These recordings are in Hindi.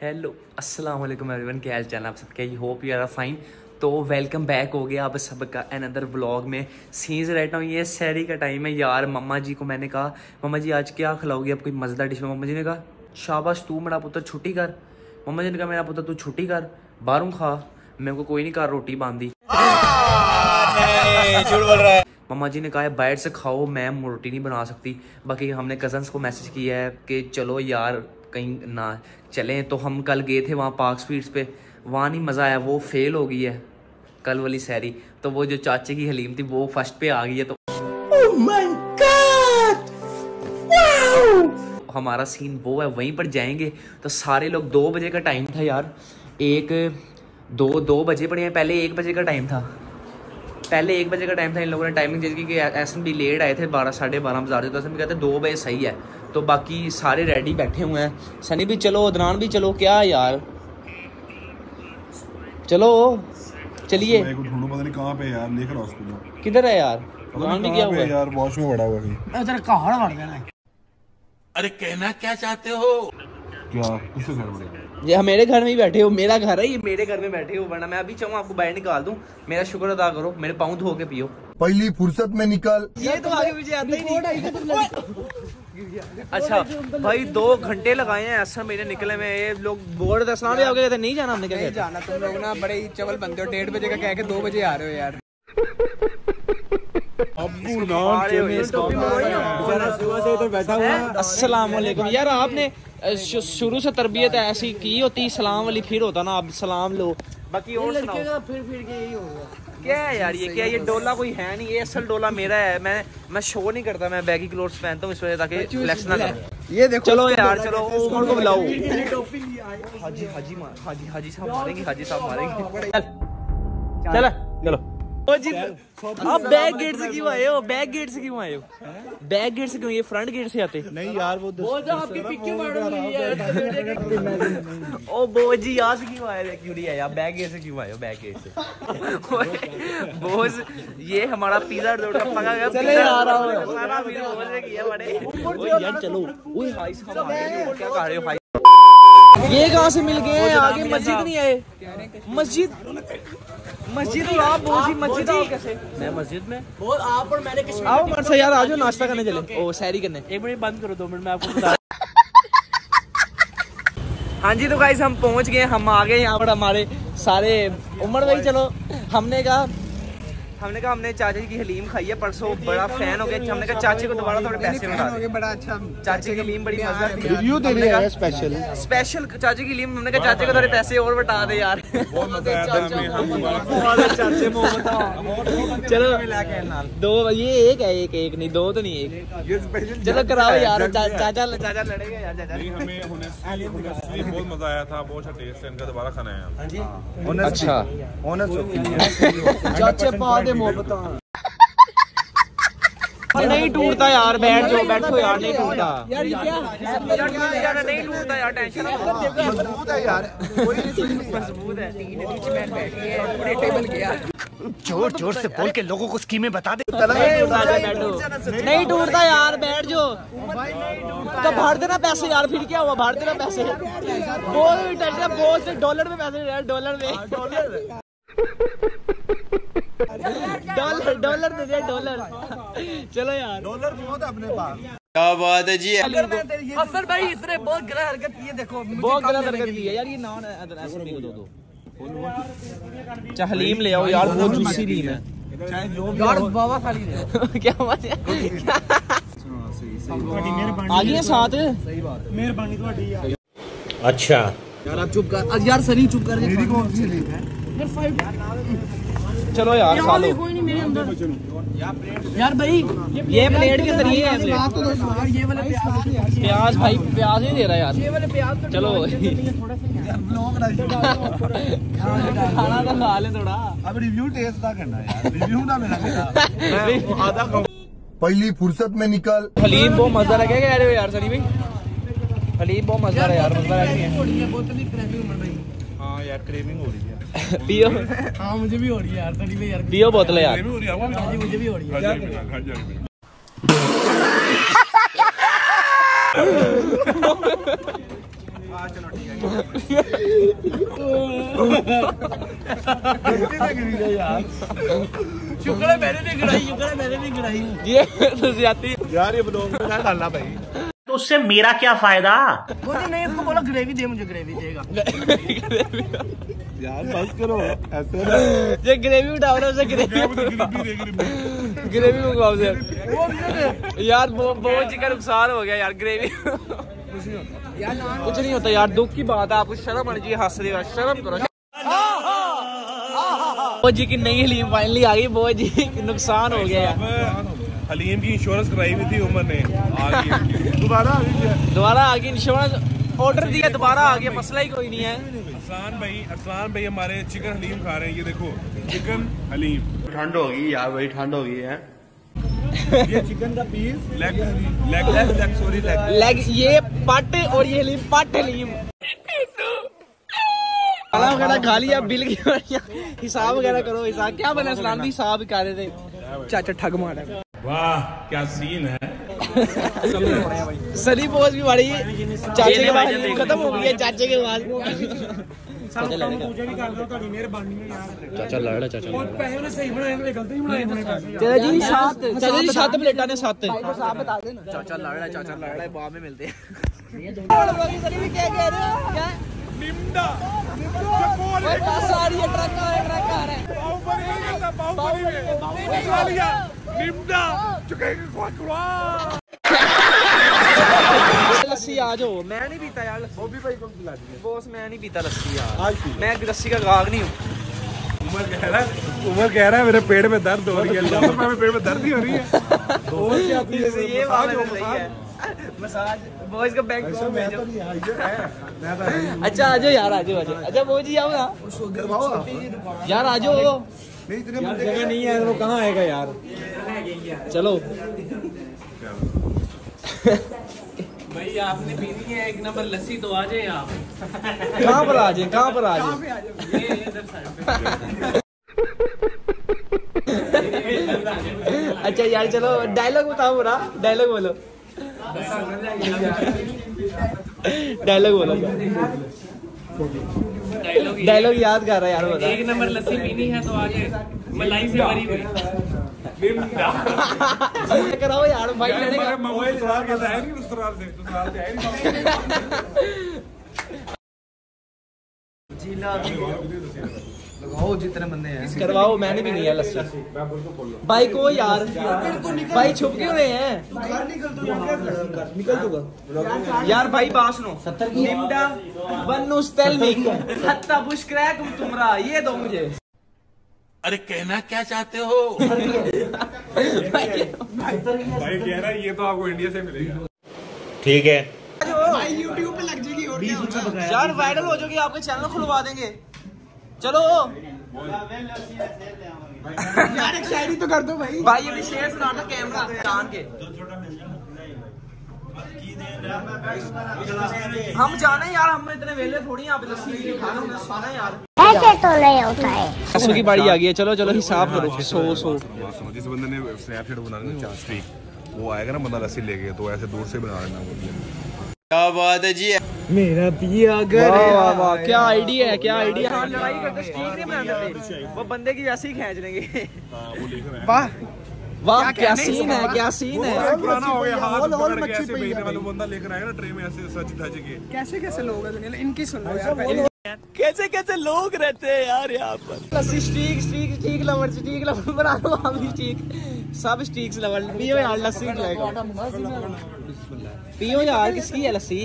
हेलो अस्सलाम वालेकुम एवरीवन क्या हाल चाल आप सबके I hope you are fine तो वेलकम बैक हो गया आप सबका अनदर व्लॉग में। सीन्स रहता हूँ ये सैरी का टाइम है यार मम्मा जी को मैंने कहा मम्मा जी आज क्या खिलाओगी आप कोई मज़ेदार डिश में? मम्मा जी ने कहा शाबाश तू मेरा पुत्र छुट्टी कर। मम्मा जी ने कहा मेरा पुत्र तू छुट्टी कर बाहरों खा मेरे को कोई नहीं कहा रोटी बांधी। मम्मा जी ने कहा है बाहर से खाओ मैम रोटी नहीं बना सकती। बाकी हमने कजन्स को मैसेज किया है कि चलो यार कहीं ना चलें तो हम कल गए थे वहाँ पार्क स्पीड्स पे। वहाँ नहीं मज़ा आया वो फेल हो गई है कल वाली सैरी तो वो जो चाचे की हलीम थी वो फ़र्स्ट पे आ गई है तो हमारा सीन वो है वहीं पर जाएँगे। तो सारे लोग दो बजे का टाइम था यार। एक दो दो बजे पड़े हैं पहले एक बजे का टाइम था। पहले एक बजे का टाइम था इन लोगों ने टाइमिंग जैसे कि एस भी लेट आए थे बारह साढ़े बारह बजा रहे तो एस कहते दो बजे सही है। तो बाकी सारे रेडी बैठे हुए हैं। सनी भी चलो अदनान भी चलो क्या यार? चलो चलिए। मैं को ढूंढूं पता नहीं कहाँ पे यार लिख रहा उसको जो किधर है यार? है है। है अरे कहना क्या चाहते हो? क्या किसके घर में? ये मेरे घर में ही बैठे हो मेरा घर है ये। मेरे घर में बैठे हो वरना मैं अभी चाहूँ आपको बाहर निकाल दूँ। मेरा शुक्र अदा करो मेरे पाँव धो के पियो। पहली फुर्सत में निकल। ये तो आगे मुझे आता ही नहीं। अच्छा भाई दो घंटे लगाए हैं ऐसा मेरे निकले में ये लोग बोर्ड दसना भी आगे कहते नहीं जाना हमने क्या नहीं जाना तुम लोग ना बड़े ही चवल बनते हो डेढ़ बजे का कह के दो बजे आ रहे हो यार। अब्बू नाम अस्सलाम वालेकुम। यार आपने शुरू से तरबियत ऐसी की होती सलाम वाली फिर होता ना अब सलाम लो। बाकी और सुनाओ। फिर फिर के यही होगा? क्या है यार ये? क्या ये डोला कोई है नहीं? ये असल डोला मेरा है। मैं मैं शो नहीं करता मैं बैगी क्लोथ्स पहनता हूँ इस वजह ताकि फ्लेक्स ना करूँ। ये देखो चलो यार चलो उमर को बुलाओ। हाजी हाजी हाजी हाजी साहब मारेंगे हाजी साहब मारेंगे। चल। चल चलो। ओ जी आप बैक गेट से क्यों आए हो? बैक गेट से क्यों आए हो? बैक गेट से क्यों? ये फ्रंट गेट से आते। नहीं यार वो वो आपकी पिक्चर मारूँगी ओ बो जी यहाँ से क्यों आए? क्यों नहीं आए? आप बैक गेट से क्यों आए हो? बैक गेट से। बोस ये हमारा पिज्जा डोर का पका गया चले यार आओ। सारा वीडियो बोल रहे किया बड़े। यार चलो। ओए भाई साहब क्या कर रहे हो भाई? ये कहाँ से मिल गए हैं? आगे मस्जिद नहीं आए मस्जिद मस्जिद और आप बोल जी मस्जिद आओ कैसे? मैं मस्जिद में। बहुत आप और मैंने किस आओ साथ यार आज नाश्ता करने चले। ओ सैरी करने। एक मिनट बंद करो दो मिनट में आपको बता हाँ जी तो गाइस हम पहुँच गए हम आ गए यहाँ पर हमारे सारे उमर भाई चलो। हमने कहा हमने कहा हमने चाचा जी की हलीम खाई है परसों बड़ा फ़ैन हो गया। हमने कहा चाचे को दोबारा थोड़े पैसे बता हो दे। गए बड़ा अच्छा चाचे की हलीम बड़ी रिव्यू दे रहे हैं। स्पेशल स्पेशल चाचे की लीम हमने कहा चाचे को थोड़े पैसे और बता दे यार। बहुत चलो दो ये एक है एक एक नहीं दो तो नहीं एक। चलो कराओ यार चाचा चाचा लड़ेगा यार चाचा। बहुत मज़ा आया था बहुत अच्छा टेस्ट है इनका दोबारा खाना है। अच्छा। चाचे पा दे मोहब्बत नहीं टूटता यार बैठ जाओ बैठो यार नहीं टूटता यार ये क्या यार यार नहीं टूटता यार टेंशन मज़बूत है यार मज़बूत है तीन बीच में बैठी है पूरे टेबल गया ज़ोर ज़ोर से बोल के लोगों को स्कीमें बता दे। नहीं टूटता यार बैठ। जाओ। तो भर देना पैसे यार फिर क्या हुआ? भर देना पैसे। बोल टेंशन बोल से डॉलर में पैसे डॉलर में। डॉलर डॉलर डॉलर दे दे डॉलर। चलो यार। डॉलर बहुत अपने पास। क्या बात है जी। अफसर भाई इतने बहुत गलत हरकत की है देखो बहुत गलत हरकत की है यार ये नॉन ऐसे दो दो अच्छा हलीम ले आओ यार बहुत जूसी लीम है। यार बाबा खाली दे। क्या बात है? आ गई है साथ? यार। आप चुप कर। यार सनी चुप कर। मेरी कौन सी यार फाइव चलो यार खा लो। कोई नहीं मेरे अंदर। यार भाई ये प्लेट के अंदर ये है तो ये वाले प्याज प्याज भाई प्याज नहीं दे रहा यार। ये वाले प्याज तो चलो। खाना तो खा ले थोड़ा। अब रिव्यू टेस्ट का करना यार। रिव्यू ना मेरा मेरा पहली फुर्सत में निकल। हलीम बहुत मज़ा लगेगा यार यार सनी भाई हलीम बहुत मज़ा है यार मज़ा है ही हाँ यार क्रेविंग हो रही है। पियो। हाँ मुझे भी हो रही है यार सनी भाई यार। पियो बोतल यार। हो रही है हाँ मुझे भी हो रही है। जाके शुक्र है मैंने नहीं गिराई शुक्र है मैंने नहीं गिराई ये तो ज़्यादा यार ये बताओ क्या डालना भाई। तो उससे मेरा क्या फ़ायदा? मुझे नहीं इसको बोला ग्रेवी दे मुझे ग्रेवी देगा। यार बस करो ऐसे ना। ये ग्रेवी उठाओ ना उसे ग्रेवी ग्रेवी मंगवाओ से यार बहुत नुकसान हो गया यार ग्रेवी कुछ नहीं होता। यार दुख की बात है आपको शर्म आनी चाहिए हंस रही हो शर्म करो। वो जी की नई हलीम फाइनली आ गई वो जी नुकसान हो गया। यार हलीम की इंश्योरेंस कराई हुई थी उमर ने दोबारा आ गई। दोबारा आ गई इंश्योरेंस ऑर्डर दिया दोबारा आ गया मसला ही कोई नहीं है। अरसलान भाई अरसलान भाई हमारे चिकन हलीम खा रहे हैं ये देखो चिकन हलीम। ठंड हो गई यार बड़ी ठंड हो गई है। ये चिकन का piece leg leg leg sorry leg leg ये पट और ये हलीम पट हलीम। खाना वगैरह खा लिया बिल की हिसाब वगैरह करो हिसाब। क्या बना सलाम भी हिसाब कर रहे थे। चाचा ठग मारा वाह क्या सीन है। सली पोज भी बड़ी चाचे के बाद खत्म हो गई है चाचे के बाद। चाचा जी सात चाचा जी सात प्लेटा ने सात चाचा लड़ रहा चाचा लड़ रहा है बाद में मिलते हैं। लस्सी आ जाओ। मैं नहीं पीता यार लस्सी। भी भाई को खिला दिया? बॉस मैं नहीं पीता लस्सी यार। आज मैं लस्सी का गाग नहीं हूँ। उमर कह रहा है उमर कह रहा है मेरे पेट में दर्द हो रही है। रुपए पेट में दर्द ही हो रही है। और क्या ये बात है? मसाज बॉयज़ का मैं तो नहीं मैं तो अच्छा आ जाओ यार आ जाओ अच्छा वो जी आओ ना यार आ जाओ। नहीं इतने जगह नहीं है वो कहाँ आएगा यार? चलो। भाई आपने पीनी है? एक नंबर लस्सी तो आ जाए आप। कहाँ पर आ जाए कहाँ पर आ जाए? अच्छा यार चलो डायलॉग बताओ बुरा डायलॉग बोलो। डायलॉग बोलो। डायलॉग याद कर रहा है यार बता। एक नंबर लस्सी पीनी है तो आ जाए। मलाई से भरी हुई। कराओ यार भाई लेने का मोबाइल कहता है नहीं से से है नहीं लगाओ जितने बंदे हैं करवाओ मैंने भी नहीं है लस्सी। भाई को यार भाई छुप क्यों रहे हैं? निकल दूँगा यार भाई बात सुनो। सत्तर की निम्डा हत्ता बुश क्रैक तुमरा ये दो मुझे। अरे कहना क्या चाहते हो? भाई कह रहा है ये तो आपको इंडिया से मिलेगा। ठीक है। अरे भाई यूट्यूब पे लग जाएगी यार वायरल हो जाओगी आपके चैनल खुलवा देंगे। चलो। यार एक शायरी तो कर दो भाई। भाई अभी शेयर सुना दो कैमरा जान के। हम जाने यार हम इतने वेले थोड़ी यहाँ पे लस्सी खाना खाना यार। ऐसे तो नहीं होता है। सौ की बारी आ गई है चलो चलो हिसाब करो। सौ सौ। सुनो जिस बंदे ने स्नैपचैट बनाना चार स्ट्रीक वो आएगा ना बंदा रस्सी लेके तो ऐसे दूर से बना लेना वो क्या बात है जी। वाह वाह वाह क्या आइडिया है क्या आइडिया हाँ। लड़ाई करके स्टीक नहीं बनाते वो बंदे की वैसे ही खींच लेंगे। वाह। वाह क्या सीन है क्या सीन है? पुराना हो गया हाथ पकड़ के ऐसे बेचने वाला बंदा लेकर आएगा ना ट्रे में ऐसे सच धज के। कैसे कैसे लोग हैं? दुनिया इनकी सुन लो यार कैसे कैसे लोग रहते हैं यार यहाँ पर? लस्सी स्टीक स्टीक स्टीक लवर स्टीक लवर बना दो हम भी स्टीक सब स्टीक्स लवर पियो यार लस्सी पियो यार किसकी है लस्सी?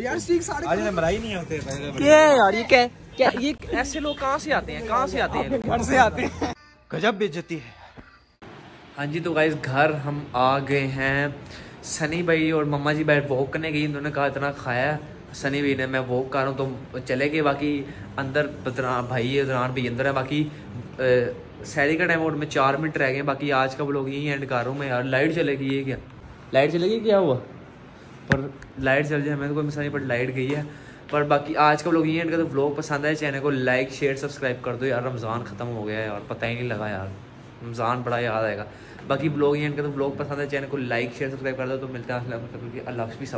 यार स्टीक सारे आज ने मलाई नहीं होते क्या यार ये क्या क्या ये ऐसे लोग कहाँ से आते हैं? कहाँ से आते हैं? घर से आते हैं। गजब बेइज्जती है। हाँ जी तो गाइज़ घर हम आ गए हैं। सनी भाई और मम्मा जी बैठ वॉक करने गई उन्होंने कहा इतना खाया सनी भाई ने मैं वॉक कर रहा हूँ तो चले गए बाकी अंदर बदरान भाई है बदरान भाई अंदर है बाकी सैरी का टाइम और में चार मिनट रह गए बाकी आज का ब्लॉग यही एंड कर रहा हूँ मैं यार। लाइट चलेगी ये क्या? लाइट चलेगी क्या हुआ? पर लाइट चल जाए हमें तो कोई मसला नहीं पर लाइट गई है। पर बाकी आज का ब्लॉग ये कर तो ब्लॉग पसंद आए, चैनल को लाइक शेयर सब्सक्राइब कर दो यार। रमज़ान ख़त्म हो गया है यार पता ही नहीं लगा यार। रमज़ान बड़ा याद आएगा। बाकी ब्लॉग ये का तो ब्लॉग पसंद है चैनल को लाइक शेयर सब्सक्राइब कर दो। तो मिलते हैं अल्लाह मतलब भी हाफिज़